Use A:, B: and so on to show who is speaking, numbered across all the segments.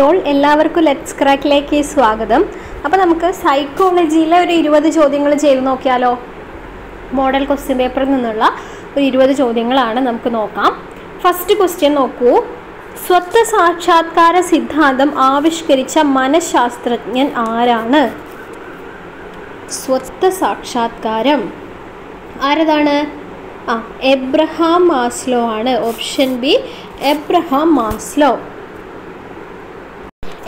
A: All എല്ലാവർക്കും let's ക്രാക്കിലേക്ക് സ്വാഗതം. അപ്പോൾ നമുക്ക് സൈക്കോളജിയിലെ ഒരു ഇരുപത് ചോദ്യങ്ങൾ ചെയ്ത് നോക്കിയാലോ? മോഡൽ ക്വസ്റ്റ്യൻ പേപ്പറിൽ നിന്നുള്ള ഒരു ഇരുപത് ചോദ്യങ്ങളാണ് നമുക്ക് നോക്കാം. ഫസ്റ്റ് ക്വസ്റ്റ്യൻ നോക്കൂ. സ്വത്ത് സാക്ഷാത്കാര സിദ്ധാന്തം ആവിഷ്കരിച്ച മനഃശാസ്ത്രജ്ഞൻ ആരാണ്? സ്വത്ത് സാക്ഷാത്കാരം. ആരതാണ്? ആ എബ്രഹാം മാസ്ലോ ആണ്. Option B Abraham Maslow.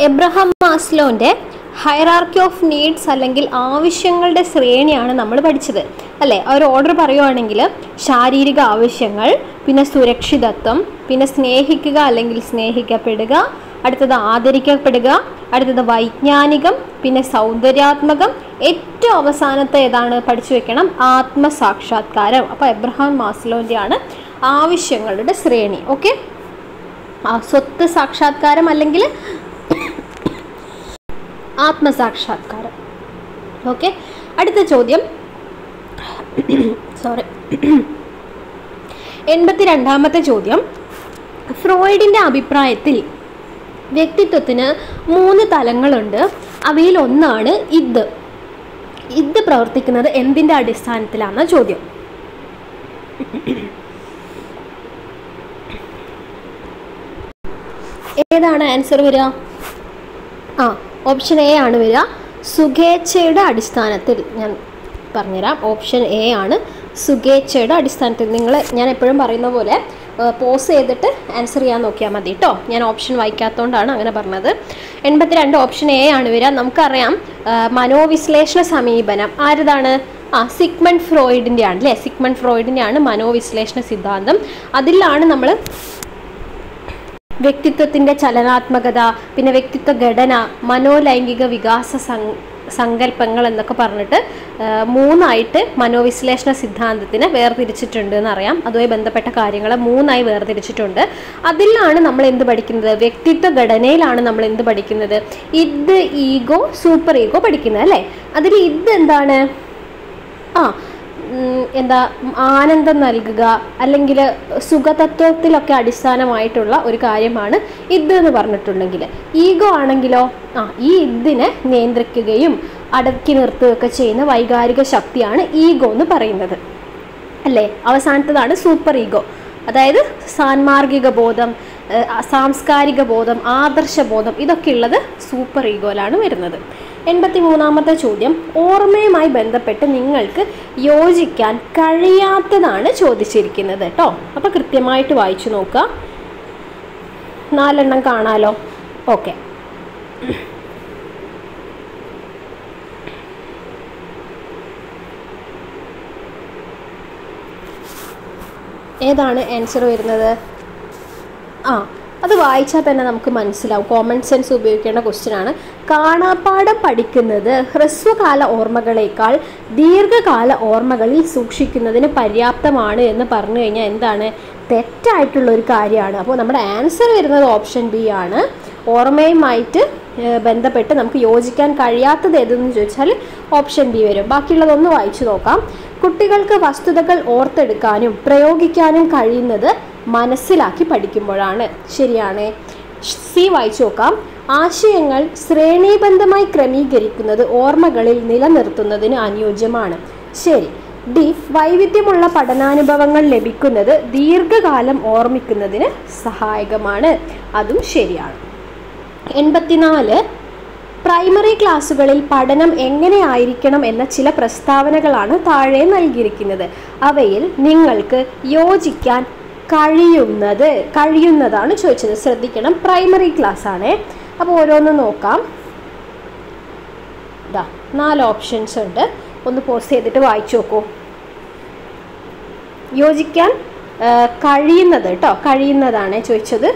A: Abraham മാസ്ലോന്റെ hierarchy of needs അല്ലെങ്കിൽ ആവശ്യങ്ങളുടെ ശ്രേണിയാണ് നമ്മൾ പഠിച്ചത്. അല്ലേ? ആ ഒരു ഓർഡർ പറയുവാണെങ്കിൽ ശാരീരിക ആവശ്യങ്ങൾ പിന്നെ സുരക്ഷിതത്വം പിന്നെ സ്നേഹിക്കുക അല്ലെങ്കിൽ സ്നേഹിക്കപ്പെടുക അടുത്തത് ആദരിക്കപ്പെടുക അടുത്തത് വൈജ്ഞാനികം പിന്നെ സൗന്ദര്യാത്മകം. ഏറ്റവും അവസാനത്തെ ഏതാണ്? പഠിച്ചു വെക്കണം. ആത്മസാക്ഷാത്കാരം. അപ്പോൾ എബ്രഹാം മാസ്ലോന്റെയാണ് ആവശ്യങ്ങളുടെ ശ്രേണി. ഓക്കെ സ്വത്ത് സാക്ഷാത്കാരം അല്ലെങ്കിൽ ആത്മസാക്ഷാത്കാരം. ഓക്കെ അടുത്ത ചോദ്യം. സോറി എൺപത്തി രണ്ടാമത്തെ ചോദ്യം. ഫ്രോയിഡിന്റെ അഭിപ്രായത്തിൽ വ്യക്തിത്വത്തിന് മൂന്ന് തലങ്ങളുണ്ട്. അവയിൽ ഒന്നാണ് ഇത് ഇത് പ്രവർത്തിക്കുന്നത് എന്തിന്റെ അടിസ്ഥാനത്തിലാണ് ചോദ്യം. ഏതാണ് ആൻസർ വരിക? ആ ഓപ്ഷൻ എ ആണ് വരിക. സുഖേച്ഛയുടെ അടിസ്ഥാനത്തിൽ ഞാൻ പറഞ്ഞുതരാം. ഓപ്ഷൻ എ ആണ് സുഖേച്ഛയുടെ അടിസ്ഥാനത്തിൽ. നിങ്ങൾ ഞാൻ എപ്പോഴും പറയുന്ന പോലെ പോസ് ചെയ്തിട്ട് ആൻസർ ചെയ്യാൻ നോക്കിയാൽ മതി കേട്ടോ ഞാൻ ഓപ്ഷൻ വായിക്കാത്തതുകൊണ്ടാണ് അങ്ങനെ പറഞ്ഞത്. എൺപത്തിരണ്ട് ഓപ്ഷൻ എ ആണ് വരിക. നമുക്കറിയാം മനോവിശ്ലേഷണ സമീപനം ആരതാണ്? ആ സിഗ്മണ്ട് ഫ്രോയിഡിന്റെ ആണ് അല്ലേ സിഗ്മണ്ട് ഫ്രോയിഡിന്റെ ആണ് മനോവിശ്ലേഷണ സിദ്ധാന്തം. അതിലാണ് നമ്മൾ വ്യക്തിത്വത്തിന്റെ ചലനാത്മകത പിന്നെ വ്യക്തിത്വ ഘടന മനോലൈംഗിക വികാസ സങ്കല്പങ്ങൾ എന്നൊക്കെ പറഞ്ഞിട്ട് മൂന്നായിട്ട് മനോവിശ്ലേഷണ സിദ്ധാന്തത്തിന് വേർതിരിച്ചിട്ടുണ്ട് എന്നറിയാം. അതുമായി ബന്ധപ്പെട്ട കാര്യങ്ങൾ മൂന്നായി വേർതിരിച്ചിട്ടുണ്ട്. അതിലാണ് നമ്മൾ എന്ത് പഠിക്കുന്നത്? വ്യക്തിത്വ ഘടനയിലാണ് നമ്മൾ എന്ത് പഠിക്കുന്നത്? ഇത് ഈഗോ സൂപ്പർ ഈഗോ പഠിക്കുന്നത് അല്ലേ? അതിൽ ഇത് എന്താണ്? ആ എന്താ ആനന്ദം നൽകുക അല്ലെങ്കിൽ സുഖതത്വത്തിലൊക്കെ അടിസ്ഥാനമായിട്ടുള്ള ഒരു കാര്യമാണ് ഇത് എന്ന് പറഞ്ഞിട്ടുണ്ടെങ്കിൽ. ഈഗോ ആണെങ്കിലോ ആ ഈ ഇതിനെ നിയന്ത്രിക്കുകയും അടക്കി നിർത്തുകയൊക്കെ ചെയ്യുന്ന വൈകാരിക ശക്തിയാണ് ഈഗോ എന്ന് പറയുന്നത്. അല്ലേ? അവസാനത്തതാണ് സൂപ്പർ ഈഗോ. അതായത് സാൻമാർഗിക ബോധം സാംസ്കാരിക ബോധം ആദർശ ബോധം ഇതൊക്കെ ഉള്ളത് സൂപ്പർ ഈഗോയിലാണ് വരുന്നത്. എൺപത്തി മൂന്നാമത്തെ ചോദ്യം. ഓർമ്മയുമായി ബന്ധപ്പെട്ട് നിങ്ങൾക്ക് യോജിക്കാൻ കഴിയാത്തതാണ് ചോദിച്ചിരിക്കുന്നത് കേട്ടോ അപ്പോൾ കൃത്യമായിട്ട് വായിച്ചു നോക്കുക. നാലെണ്ണം കാണാലോ? ഓക്കെ. ഏതാണ് ആൻസർ വരുന്നത്? ആ അത് വായിച്ചാൽ തന്നെ നമുക്ക് മനസ്സിലാവും. കോമൺ സെൻസ് ഉപയോഗിക്കേണ്ട ക്വസ്റ്റ്യൻ ആണ്. കാണാപ്പാഠം പഠിക്കുന്നത് ഹ്രസ്വകാല ഓർമ്മകളേക്കാൾ ദീർഘകാല ഓർമ്മകളിൽ സൂക്ഷിക്കുന്നതിന് പര്യാപ്തമാണ് എന്ന് പറഞ്ഞു കഴിഞ്ഞാൽ എന്താണ്? തെറ്റായിട്ടുള്ള ഒരു കാര്യമാണ്. അപ്പോൾ നമ്മുടെ ആൻസർ വരുന്നത് ഓപ്ഷൻ ബി ആണ്. ഓർമ്മയുമായിട്ട് ബന്ധപ്പെട്ട് നമുക്ക് യോജിക്കാൻ കഴിയാത്തത് ഏതെന്ന് ചോദിച്ചാൽ ഓപ്ഷൻ ബി വരും. ബാക്കിയുള്ളതൊന്ന് വായിച്ചു നോക്കാം. കുട്ടികൾക്ക് വസ്തുതകൾ ഓർത്തെടുക്കാനും പ്രയോഗിക്കാനും കഴിയുന്നത് മനസ്സിലാക്കി പഠിക്കുമ്പോഴാണ്. ശരിയാണ്. സി വായിച്ചു നോക്കാം. ആശയങ്ങൾ ശ്രേണീബന്ധമായി ക്രമീകരിക്കുന്നത് ഓർമ്മകളിൽ നിലനിർത്തുന്നതിന് അനുയോജ്യമാണ്. ശരി ഡി വൈവിധ്യമുള്ള പഠനാനുഭവങ്ങൾ ലഭിക്കുന്നത് ദീർഘകാലം ഓർമ്മിക്കുന്നതിന് സഹായകമാണ്. അതും ശരിയാണ്. എൺപത്തിനാല് പ്രൈമറി ക്ലാസ്സുകളിൽ പഠനം എങ്ങനെയായിരിക്കണം എന്ന ചില പ്രസ്താവനകളാണ് താഴെ നൽകിയിരിക്കുന്നത്. അവയിൽ നിങ്ങൾക്ക് യോജിക്കാൻ കഴിയുന്നത് കഴിയുന്നതാണ് ചോദിച്ചത്. ശ്രദ്ധിക്കണം പ്രൈമറി ക്ലാസ് ആണ് അപ്പോൾ ഓരോന്ന് നോക്കാം. ഇതാ നാല് ഓപ്ഷൻസ് ഉണ്ട്. ഒന്ന് പോസ് ചെയ്തിട്ട് വായിച്ചു നോക്കൂ. യോജിക്കാൻ കഴിയുന്നത് കേട്ടോ കഴിയുന്നതാണ് ചോദിച്ചത്.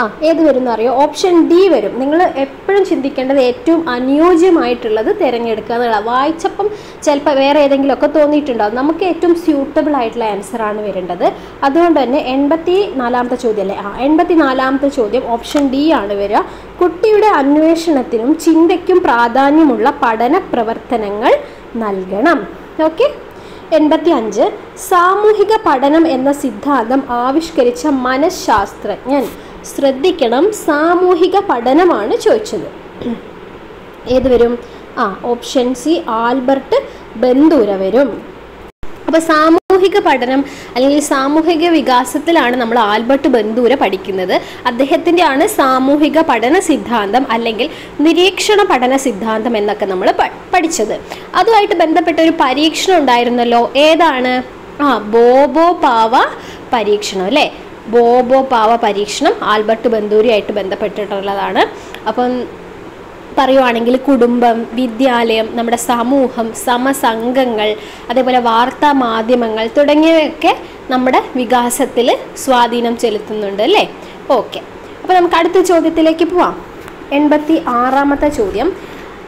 A: ആ ഏത് വരും എന്നറിയോ ഓപ്ഷൻ ഡി വരും. നിങ്ങൾ എപ്പോഴും ചിന്തിക്കേണ്ടത് ഏറ്റവും അനുയോജ്യമായിട്ടുള്ളത് തിരഞ്ഞെടുക്കുക എന്നുള്ളത് വായിച്ചപ്പം ചിലപ്പോൾ വേറെ ഏതെങ്കിലുമൊക്കെ തോന്നിയിട്ടുണ്ടാവും. നമുക്ക് ഏറ്റവും സ്യൂട്ടബിൾ ആയിട്ടുള്ള ആൻസർ ആണ് വരേണ്ടത്. അതുകൊണ്ട് തന്നെ എൺപത്തി നാലാമത്തെ ചോദ്യം അല്ലേ? ആ എൺപത്തി നാലാമത്തെ ചോദ്യം ഓപ്ഷൻ ഡി ആണ് വരിക. കുട്ടിയുടെ അന്വേഷണത്തിനും ചിന്തയ്ക്കും പ്രാധാന്യമുള്ള പഠന പ്രവർത്തനങ്ങൾ നൽകണം. ഓക്കെ എൺപത്തി അഞ്ച് സാമൂഹിക പഠനം എന്ന സിദ്ധാന്തം ആവിഷ്കരിച്ച മനഃശാസ്ത്രജ്ഞൻ ശ്രദ്ധിക്കണം. സാമൂഹിക പഠനമാണ് ചോദിച്ചത്. ഏത് വരും? ആ ഓപ്ഷൻ സി ആൽബർട്ട് ബന്ദൂര വരും. അപ്പോൾ സാമൂഹിക പഠനം അല്ലെങ്കിൽ സാമൂഹിക വികാസത്തിലാണ് നമ്മൾ ആൽബർട്ട് ബന്ദൂര പഠിക്കുന്നത്. അദ്ദേഹത്തിന്റെ ആണ് സാമൂഹിക പഠന സിദ്ധാന്തം അല്ലെങ്കിൽ നിരീക്ഷണ പഠന സിദ്ധാന്തം എന്നൊക്കെ നമ്മൾ പഠിച്ചത്. അതുമായിട്ട് ബന്ധപ്പെട്ട ഒരു പരീക്ഷണം ഉണ്ടായിരുന്നല്ലോ. ഏതാണ്? ആ ബോബോ പാവ പരീക്ഷണം അല്ലേ? ബോബോ പാവ പരീക്ഷണം ആൽബർട്ട് ബന്ദൂരിയായിട്ട് ബന്ധപ്പെട്ടിട്ടുള്ളതാണ്. അപ്പം പറയുവാണെങ്കിൽ കുടുംബം വിദ്യാലയം നമ്മുടെ സമൂഹം സമസംഘങ്ങൾ അതേപോലെ വാർത്താ മാധ്യമങ്ങൾ തുടങ്ങിയവയൊക്കെ നമ്മുടെ വികാസത്തിൽ സ്വാധീനം ചെലുത്തുന്നുണ്ട് അല്ലേ? ഓക്കെ. അപ്പോൾ നമുക്ക് അടുത്ത ചോദ്യത്തിലേക്ക് പോവാം. എൺപത്തി ആറാമത്തെ ചോദ്യം.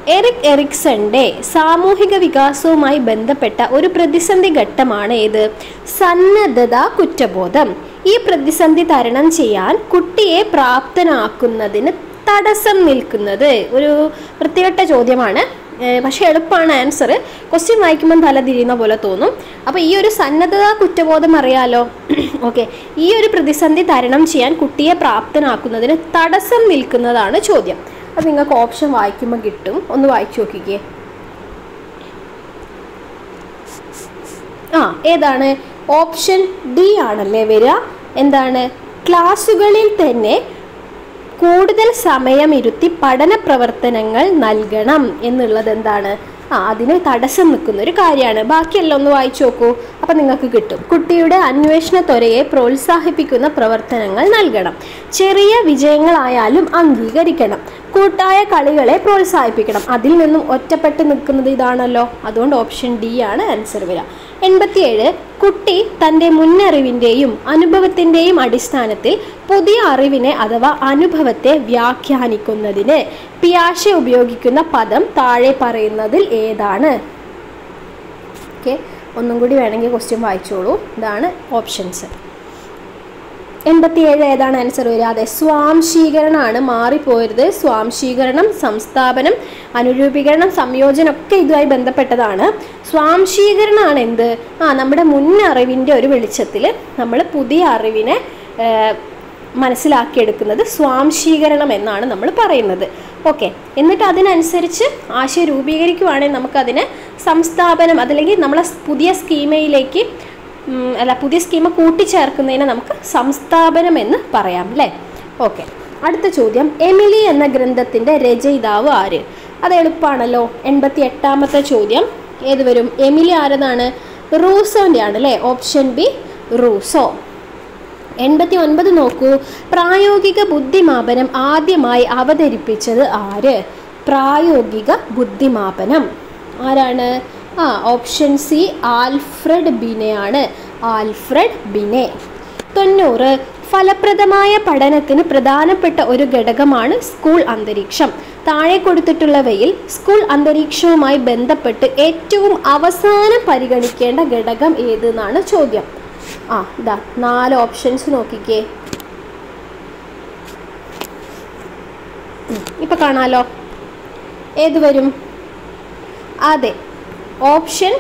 A: എറിക് എറിക്സന്റെ സാമൂഹിക വികാസവുമായി ബന്ധപ്പെട്ട ഒരു പ്രതിസന്ധി ഘട്ടമാണ് ഏത്? സന്നദ്ധത കുറ്റബോധം. ഈ പ്രതിസന്ധി തരണം ചെയ്യാൻ കുട്ടിയെ പ്രാപ്തനാക്കുന്നതിന് തടസ്സം നിൽക്കുന്നത്. ഒരു വൃത്തികെട്ട ചോദ്യമാണ്. പക്ഷേ എളുപ്പമാണ് ആൻസർ ക്വസ്റ്റ്യൻ വായിക്കുമ്പോൾ തല തിരിയുന്ന പോലെ തോന്നും. അപ്പോൾ ഈ ഒരു സന്നദ്ധത കുറ്റബോധം അറിയാലോ? ഓക്കെ ഈ ഒരു പ്രതിസന്ധി തരണം ചെയ്യാൻ കുട്ടിയെ പ്രാപ്തനാക്കുന്നതിന് തടസ്സം നിൽക്കുന്നതാണ് ചോദ്യം. അത് നിങ്ങൾക്ക് ഓപ്ഷൻ വായിക്കുമ്പോൾ കിട്ടും. ഒന്ന് വായിച്ചു നോക്കിക്കേ. ആ ഏതാണ്? ഓപ്ഷൻ ഡി ആണല്ലേ വരിക? എന്താണ്? ക്ലാസ്സുകളിൽ തന്നെ കൂടുതൽ സമയം ഇരുത്തി പഠന പ്രവർത്തനങ്ങൾ നൽകണം എന്നുള്ളത് എന്താണ്? ആ അതിന് തടസ്സം നിൽക്കുന്ന ഒരു കാര്യമാണ്. ബാക്കിയെല്ലാം ഒന്ന് വായിച്ചു നോക്കൂ. അപ്പം നിങ്ങൾക്ക് കിട്ടും. കുട്ടിയുടെ അന്വേഷണ ത്വരയെ പ്രോത്സാഹിപ്പിക്കുന്ന പ്രവർത്തനങ്ങൾ നൽകണം. ചെറിയ വിജയങ്ങളായാലും അംഗീകരിക്കണം. കൂട്ടായ കളികളെ പ്രോത്സാഹിപ്പിക്കണം. അതിൽ നിന്നും ഒറ്റപ്പെട്ട് നിൽക്കുന്നത് ഇതാണല്ലോ. അതുകൊണ്ട് ഓപ്ഷൻ ഡി ആണ് ആൻസർ വരിക. എൺപത്തിയേഴ് കുട്ടി തന്റെ മുന്നറിവിന്റെയും അനുഭവത്തിന്റെയും അടിസ്ഥാനത്തിൽ പുതിയ അറിവിനെ അഥവാ അനുഭവത്തെ വ്യാഖ്യാനിക്കുന്നതിന് പിയാഷെ ഉപയോഗിക്കുന്ന പദം താഴെ പറയുന്നതിൽ ഏതാണ്? ഓക്കെ ഒന്നും കൂടി വേണമെങ്കിൽ ക്വസ്റ്റ്യൻ വായിച്ചോളൂ. ഇതാണ് ഓപ്ഷൻസ് എൺപത്തിയേഴ് ഏതാണ് ആൻസർ വരിക? അതെ സ്വാംശീകരണമാണ് മാറിപ്പോയത്. സ്വാംശീകരണം സംസ്ഥാപനം അനുരൂപീകരണം സംയോജനം ഒക്കെ ഇതുമായി ബന്ധപ്പെട്ടതാണ്. സ്വാംശീകരണമാണ് എന്ത്? ആ നമ്മുടെ മുൻ അറിവിന്റെ ഒരു വെളിച്ചത്തിൽ നമ്മൾ പുതിയ അറിവിനെ മനസ്സിലാക്കിയെടുക്കുന്നത് സ്വാംശീകരണം എന്നാണ് നമ്മൾ പറയുന്നത്. ഓക്കെ എന്നിട്ട് അതിനനുസരിച്ച് ആശയം രൂപീകരിക്കുവാണെങ്കിൽ നമുക്കതിനെ സംസ്ഥാപനം അതല്ലെങ്കിൽ നമ്മളെ പുതിയ സ്കീമയിലേക്ക് അല്ല പുതിയ സ്കീമ കൂട്ടിച്ചേർക്കുന്നതിനെ നമുക്ക് സംസ്ഥാപനം എന്ന് പറയാം അല്ലേ? ഓക്കെ. അടുത്ത ചോദ്യം. എമിലി എന്ന ഗ്രന്ഥത്തിന്റെ രചയിതാവ് ആര്? അത് എളുപ്പമാണല്ലോ എൺപത്തി എട്ടാമത്തെ ചോദ്യം. ഏത് വരും? എമിലി ആരതാണ് റൂസോന്റെ ആണ് അല്ലേ? Option B Rousseau. എൺപത്തി ഒൻപത് നോക്കൂ. പ്രായോഗിക ബുദ്ധിമാപനം ആദ്യമായി അവതരിപ്പിച്ചത് ആര്? പ്രായോഗിക ബുദ്ധിമാപനം. ആരാണ്? ആ ഓപ്ഷൻ സി ആൽഫ്രഡ് ബിനെയാണ് ആൽഫ്രഡ് ബിനെ. തൊണ്ണൂറ്. ഫലപ്രദമായ പഠനത്തിന് പ്രധാനപ്പെട്ട ഒരു ഘടകമാണ് സ്കൂൾ അന്തരീക്ഷം. താഴെ കൊടുത്തിട്ടുള്ളവയിൽ സ്കൂൾ അന്തരീക്ഷവുമായി ബന്ധപ്പെട്ട് ഏറ്റവും അവസാനം പരിഗണിക്കേണ്ട ഘടകം ഏതെന്നാണ് ചോദ്യം. ആ ഇതാ നാല് ഓപ്ഷൻസ് നോക്കിക്കേ. ഇപ്പൊ കാണാലോ? ഏത് വരും? അതെ. ഓപ്ഷൻ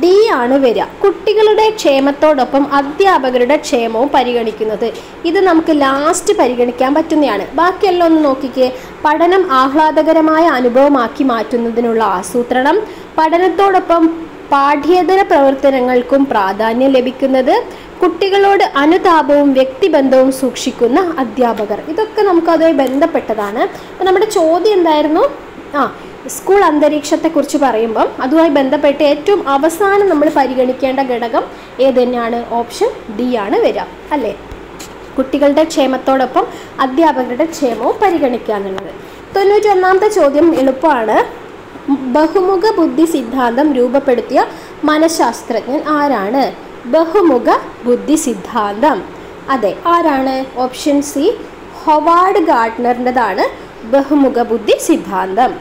A: ഡി ആണ് വരിക. കുട്ടികളുടെ ക്ഷേമത്തോടൊപ്പം അധ്യാപകരുടെ ക്ഷേമവും പരിഗണിക്കുന്നത്. ഇത് നമുക്ക് ലാസ്റ്റ് പരിഗണിക്കാൻ പറ്റുന്നതാണ്. ബാക്കിയെല്ലാം ഒന്ന് നോക്കിക്കേ. പഠനം ആഹ്ലാദകരമായ അനുഭവമാക്കി മാറ്റുന്നതിനുള്ള ആസൂത്രണം. പഠനത്തോടൊപ്പം പാഠ്യേതര പ്രവർത്തനങ്ങൾക്കും പ്രാധാന്യം ലഭിക്കുന്നത്. കുട്ടികളോട് അനുതാപവും വ്യക്തിബന്ധവും സൂക്ഷിക്കുന്ന അധ്യാപകർ. ഇതൊക്കെ നമുക്ക് അതുമായി ബന്ധപ്പെട്ടതാണ്. അപ്പം നമ്മുടെ ചോദ്യം എന്തായിരുന്നു? ആ സ്കൂൾ അന്തരീക്ഷത്തെക്കുറിച്ച് പറയുമ്പം അതുമായി ബന്ധപ്പെട്ട് ഏറ്റവും അവസാനം നമ്മൾ പരിഗണിക്കേണ്ട ഘടകം ഏത് തന്നെയാണ് ഓപ്ഷൻ ഡി ആണ് വരിക അല്ലേ? കുട്ടികളുടെ ക്ഷേമത്തോടൊപ്പം അധ്യാപകരുടെ ക്ഷേമവും പരിഗണിക്കുക തൊണ്ണൂറ്റി ഒന്നാമത്തെ ചോദ്യം എളുപ്പമാണ്. ബഹുമുഖ ബുദ്ധി സിദ്ധാന്തം രൂപപ്പെടുത്തിയ മനഃശാസ്ത്രജ്ഞൻ ആരാണ്? ബഹുമുഖ ബുദ്ധി സിദ്ധാന്തം. അതെ ആരാണ്? ഓപ്ഷൻ സി ഹൊവാർഡ് ഗാർഡ്നറിന്റെതാണ് ബഹുമുഖ ബുദ്ധി സിദ്ധാന്തം.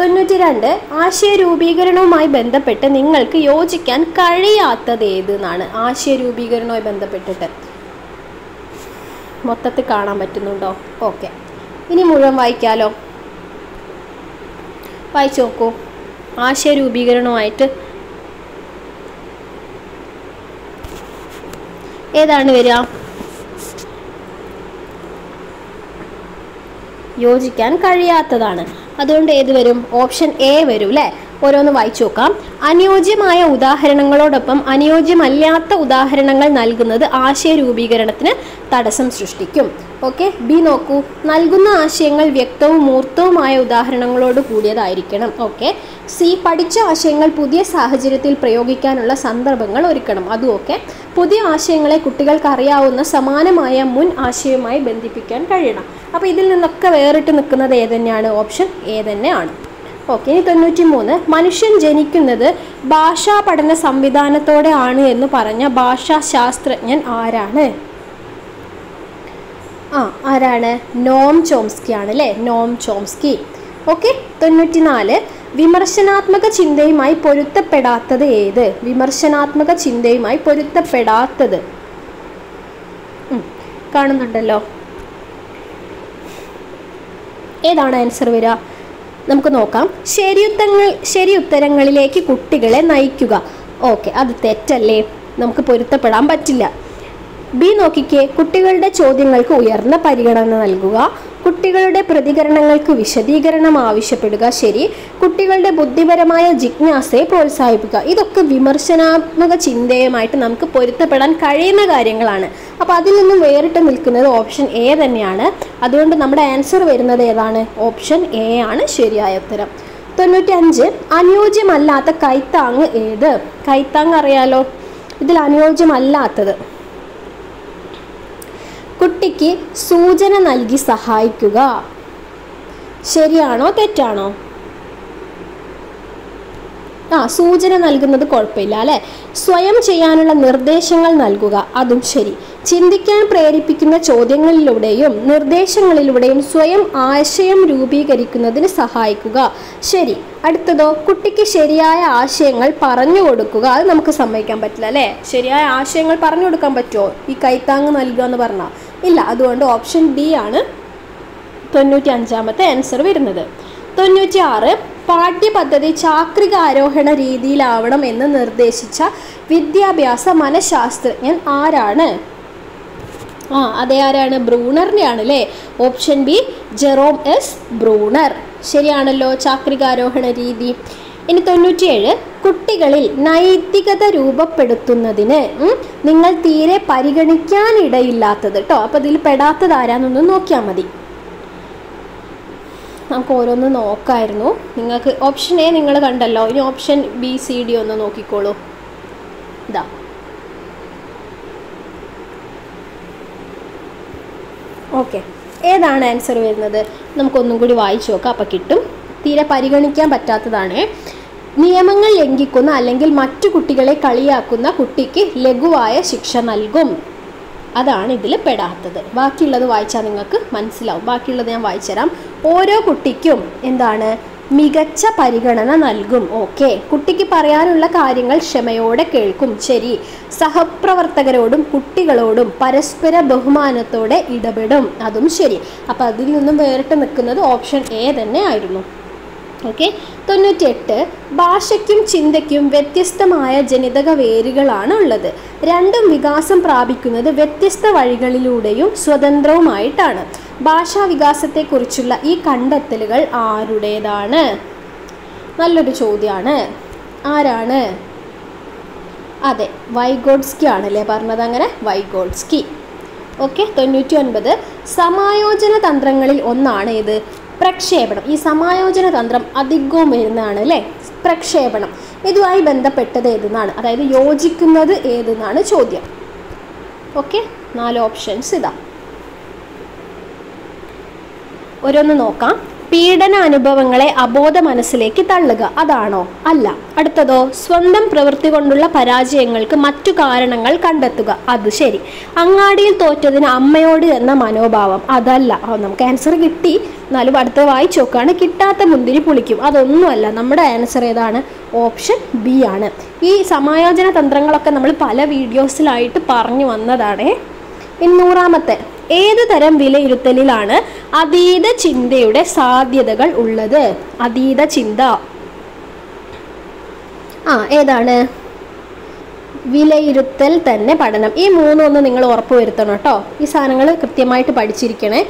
A: തൊണ്ണൂറ്റി രണ്ട് ആശയ രൂപീകരണവുമായി ബന്ധപ്പെട്ട് നിങ്ങൾക്ക് യോജിക്കാൻ കഴിയാത്തത് ഏതെന്നാണ് ആശയ രൂപീകരണവുമായി ബന്ധപ്പെട്ടിട്ട്. മൊത്തത്തിൽ കാണാൻ പറ്റുന്നുണ്ടോ? ഓക്കെ. ഇനി മുഴുവൻ വായിക്കാലോ? വായിച്ചു നോക്കൂ. ആശയ രൂപീകരണവുമായിട്ട് ഏതാണ് വരിക? യോജിക്കാൻ കഴിയാത്തതാണ്. അതുകൊണ്ട് ഏത് വരും? ഓപ്ഷൻ എ വരും അല്ലേ ഓരോന്ന് വായിച്ചു നോക്കാം. അനുയോജ്യമായ ഉദാഹരണങ്ങളോടൊപ്പം അനുയോജ്യമല്ലാത്ത ഉദാഹരണങ്ങൾ നൽകുന്നത് ആശയ രൂപീകരണത്തിന് തടസ്സം സൃഷ്ടിക്കും. ഓക്കെ? ബി നോക്കൂ. നൽകുന്ന ആശയങ്ങൾ വ്യക്തവും മൂർത്തവുമായ ഉദാഹരണങ്ങളോട് കൂടിയതായിരിക്കണം. ഓക്കെ? സി പഠിച്ച ആശയങ്ങൾ പുതിയ സാഹചര്യത്തിൽ പ്രയോഗിക്കാനുള്ള സന്ദർഭങ്ങൾ ഒരുക്കണം. അതും ഓക്കെ. പുതിയ ആശയങ്ങളെ കുട്ടികൾക്ക് അറിയാവുന്ന സമാനമായ മുൻ ആശയവുമായി ബന്ധിപ്പിക്കാൻ കഴിയണം. അപ്പോൾ ഇതിൽ നിന്നൊക്കെ വേറിട്ട് നിൽക്കുന്നത് ഏതന്നെയാണ്? ഓപ്ഷൻ എ തന്നെയാണ്. ഓക്കെ ഇനി തൊണ്ണൂറ്റി മൂന്ന് മനുഷ്യൻ ജനിക്കുന്നത് ഭാഷാ പഠന സംവിധാനത്തോടെ ആണ് എന്ന് പറഞ്ഞ ഭാഷാ ശാസ്ത്രജ്ഞൻ ആരാണ്? ആ ആരാണ്? നോം ചോംസ്കി ആണ് അല്ലേ? Noam Chomsky. ഓക്കെ തൊണ്ണൂറ്റിനാല്. വിമർശനാത്മക ചിന്തയുമായി പൊരുത്തപ്പെടാത്തത് ഏത്? വിമർശനാത്മക ചിന്തയുമായി പൊരുത്തപ്പെടാത്തത്. കാണുന്നുണ്ടല്ലോ. ഏതാണ് ആൻസർ വരിക? നമുക്ക് നോക്കാം. ശരിയുത്തങ്ങൾ ശരി ഉത്തരങ്ങളിലേക്ക് കുട്ടികളെ നയിക്കുക. ഓക്കെ അത് തെറ്റല്ലേ? നമുക്ക് പൊരുത്തപ്പെടാൻ പറ്റില്ല. ബി നോക്കിക്കേ കുട്ടികളുടെ ചോദ്യങ്ങൾക്ക് ഉയർന്ന പരിഗണന നൽകുക കുട്ടികളുടെ പ്രതികരണങ്ങൾക്ക് വിശദീകരണം ആവശ്യപ്പെടുക ശരി. കുട്ടികളുടെ ബുദ്ധിപരമായ ജിജ്ഞാസയെ പ്രോത്സാഹിപ്പിക്കുക. ഇതൊക്കെ വിമർശനാത്മക ചിന്തയുമായിട്ട് നമുക്ക് പൊരുത്തപ്പെടാൻ കഴിയുന്ന കാര്യങ്ങളാണ്. അപ്പോൾ അതിൽ നിന്നും വേറിട്ട് നിൽക്കുന്നത് ഓപ്ഷൻ എ തന്നെയാണ്. അതുകൊണ്ട് നമ്മുടെ ആൻസർ വരുന്നത് ഏതാണ്? ഓപ്ഷൻ എ ആണ്. ശരിയായ ഉത്തരം. തൊണ്ണൂറ്റി അഞ്ച് അനുയോജ്യമല്ലാത്ത കൈത്താങ് ഏത്? കൈത്താങ് അറിയാലോ. ഇതിൽ അനുയോജ്യമല്ലാത്തത്. കുട്ടിക്ക് സൂചന നൽകി സഹായിക്കുക. ശരിയാണോ തെറ്റാണോ? ആ സൂചന നൽകുന്നത് കുഴപ്പമില്ല അല്ലെ? സ്വയം ചെയ്യാനുള്ള നിർദ്ദേശങ്ങൾ നൽകുക അതും ശരി. ചിന്തിക്കാൻ പ്രേരിപ്പിക്കുന്ന ചോദ്യങ്ങളിലൂടെയും നിർദ്ദേശങ്ങളിലൂടെയും സ്വയം ആശയം രൂപീകരിക്കുന്നതിന് സഹായിക്കുക. ശരി. അടുത്തതോ കുട്ടിക്ക് ശരിയായ ആശയങ്ങൾ പറഞ്ഞു കൊടുക്കുക. അത് നമുക്ക് സമ്മതിക്കാൻ പറ്റില്ല അല്ലേ? ശരിയായ ആശയങ്ങൾ പറഞ്ഞു കൊടുക്കാൻ പറ്റുമോ? ഈ കൈത്താങ് നൽകുക എന്ന് പറഞ്ഞാൽ ഇല്ല അതുകൊണ്ട് ഓപ്ഷൻ ഡി ആണ് തൊണ്ണൂറ്റി അഞ്ചാമത്തെ ആൻസർ വരുന്നത്. തൊണ്ണൂറ്റി ആറ് പാഠ്യപദ്ധതി ചാക്രിക ആരോഹണ രീതിയിലാവണം എന്ന് നിർദ്ദേശിച്ച വിദ്യാഭ്യാസ മനഃശാസ്ത്രജ്ഞൻ ആരാണ്? ആ അതെ ആരാണ്? ബ്രൂണറിന്റെ അല്ലേ option B Jerome S. Bruner. ശരിയാണല്ലോ ചാക്രികാരോഹണ രീതി. ഇനി തൊണ്ണൂറ്റിയേഴ് കുട്ടികളിൽ നൈതികത രൂപപ്പെടുത്തുന്നതിന് നിങ്ങൾ തീരെ പരിഗണിക്കാനിടയില്ലാത്തത് കേട്ടോ അപ്പോൾ ഇതിൽ പെടാത്തത് ആരാന്നൊന്ന് നോക്കിയാൽ മതി. നമുക്ക് ഓരോന്ന് നോക്കായിരുന്നു. നിങ്ങൾക്ക് ഓപ്ഷൻ എ നിങ്ങൾ കണ്ടല്ലോ. ഇനി ഓപ്ഷൻ ബി സി ഡി ഒന്ന് നോക്കിക്കോളൂ. ഇതാ. ഓക്കെ ഏതാണ് ആൻസർ വരുന്നത്? നമുക്കൊന്നും കൂടി വായിച്ചു നോക്കാം. അപ്പം കിട്ടും. തീരെ പരിഗണിക്കാൻ പറ്റാത്തതാണ്. നിയമങ്ങൾ ലംഘിക്കുന്ന അല്ലെങ്കിൽ മറ്റു കുട്ടികളെ കളിയാക്കുന്ന കുട്ടിക്ക് ലഘുവായ ശിക്ഷ നൽകും. അതാണ് ഇതിൽ പെടാത്തത്. ബാക്കിയുള്ളത് വായിച്ചാൽ നിങ്ങൾക്ക് മനസ്സിലാവും. ബാക്കിയുള്ളത് ഞാൻ വായിച്ചുതരാം ഓരോ കുട്ടിക്കും എന്താണ്? മികച്ച പരിഗണന നൽകും. ഓക്കെ. കുട്ടിക്ക് പറയാനുള്ള കാര്യങ്ങൾ ക്ഷമയോടെ കേൾക്കും. ശരി. സഹപ്രവർത്തകരോടും കുട്ടികളോടും പരസ്പര ബഹുമാനത്തോടെ ഇടപെടും. അതും ശരി. അപ്പം അതിൽ നിന്നും വേറിട്ട് നിൽക്കുന്നത് ഓപ്ഷൻ എ തന്നെ ആയിരുന്നു. ഓക്കെ തൊണ്ണൂറ്റിയെട്ട് ഭാഷയ്ക്കും ചിന്തയ്ക്കും വ്യത്യസ്തമായ ജനിതക വേരുകളാണ് ഉള്ളത്. രണ്ടും വികാസം പ്രാപിക്കുന്നത് വ്യത്യസ്ത വഴികളിലൂടെയും സ്വതന്ത്രവുമായിട്ടാണ്. ഭാഷാ വികാസത്തെക്കുറിച്ചുള്ള ഈ കണ്ടെത്തലുകൾ ആരുടേതാണ്? നല്ലൊരു ചോദ്യമാണ് ആരാണ്? അതെ വൈഗോഡ്സ്കി ആണല്ലേ പറഞ്ഞത് അങ്ങനെ? വൈഗോഡ്സ്കി. ഓക്കെ തൊണ്ണൂറ്റി ഒൻപത് സമായോജന തന്ത്രങ്ങളിൽ ഒന്നാണ് ഇത് പ്രക്ഷേപണം. ഈ സമായോജന തന്ത്രം അധികവും വരുന്നതാണ് അല്ലേ? പ്രക്ഷേപണം. ഇതുമായി ബന്ധപ്പെട്ടത് ഏതെന്നാണ്? അതായത് യോജിക്കുന്നത് ഏതെന്നാണ് ചോദ്യം. ഓക്കെ? നാല് ഓപ്ഷൻസ് ഇതാ. ഓരോന്ന് നോക്കാം. പീഡന അനുഭവങ്ങളെ അബോധ മനസ്സിലേക്ക് തള്ളുക അതാണോ? അല്ല. അടുത്തതോ സ്വന്തം പ്രവൃത്തി കൊണ്ടുള്ള പരാജയങ്ങൾക്ക് മറ്റു കാരണങ്ങൾ കണ്ടെത്തുക. അത് ശരി. അങ്ങാടിയിൽ തോറ്റതിന് അമ്മയോട് എന്ന മനോഭാവം അതല്ല. നമുക്ക് ആൻസർ കിട്ടി. എന്നാലും അടുത്ത വായിച്ചു നോക്കുകയാണ് കിട്ടാത്ത മുന്തിരി പുളിക്കും. അതൊന്നുമല്ല. നമ്മുടെ ആൻസർ ഏതാണ്? ഓപ്ഷൻ ബി ആണ്. ഈ സമായോജന തന്ത്രങ്ങളൊക്കെ നമ്മൾ പല വീഡിയോസിലായിട്ട് പറഞ്ഞു വന്നതാണേ. ഇനി നൂറാമത്തെ. ഏത് തരം വിലയിരുത്തലിലാണ് അതീത ചിന്തയുടെ സാധ്യതകൾ ഉള്ളത്? അതീത ചിന്ത. ആ ഏതാണ്? വിലയിരുത്തൽ തന്നെ പഠനം. ഈ മൂന്നൊന്ന് നിങ്ങൾ ഉറപ്പ് വരുത്തണം കേട്ടോ. ഈ സാധനങ്ങൾ കൃത്യമായിട്ട് പഠിച്ചിരിക്കണേ.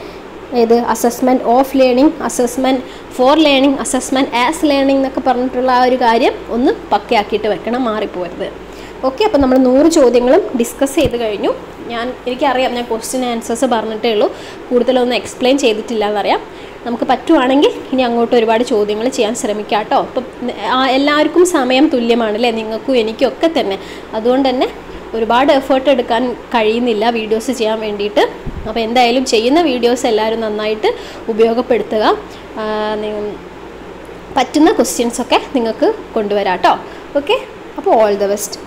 A: ഏത്? Assessment of learning assessment for learning assessment as learning എന്നൊക്കെ പറഞ്ഞിട്ടുള്ള ആ ഒരു കാര്യം ഒന്ന് പക്കയാക്കിയിട്ട് വെക്കണം മാറിപ്പോരുത് ഓക്കെ അപ്പോൾ നമ്മൾ നൂറ് ചോദ്യങ്ങളും ഡിസ്കസ് ചെയ്ത് കഴിഞ്ഞു. ഞാൻ എനിക്കറിയാം ഞാൻ ക്വസ്റ്റ്യൻ ആൻസേഴ്സ് പറഞ്ഞിട്ടേ ഉള്ളൂ. കൂടുതലൊന്നും എക്സ്പ്ലെയിൻ ചെയ്തിട്ടില്ല എന്നറിയാം നമുക്ക് പറ്റുവാണെങ്കിൽ ഇനി അങ്ങോട്ട് ഒരുപാട് ചോദ്യങ്ങൾ ചെയ്യാൻ ശ്രമിക്കാം കേട്ടോ അപ്പം എല്ലാവർക്കും സമയം തുല്യമാണ് അല്ലേ നിങ്ങൾക്കും എനിക്കും ഒക്കെ തന്നെ. അതുകൊണ്ട് തന്നെ ഒരുപാട് എഫേർട്ട് എടുക്കാൻ കഴിയുന്നില്ല വീഡിയോസ് ചെയ്യാൻ വേണ്ടിയിട്ട്. അപ്പോൾ എന്തായാലും ചെയ്യുന്ന വീഡിയോസ് എല്ലാവരും നന്നായിട്ട് ഉപയോഗപ്പെടുത്തുക. പറ്റുന്ന ക്വസ്റ്റ്യൻസൊക്കെ നിങ്ങൾക്ക് കൊണ്ടുവരാം കേട്ടോ ഓക്കെ അപ്പോൾ ഓൾ ദ ബെസ്റ്റ്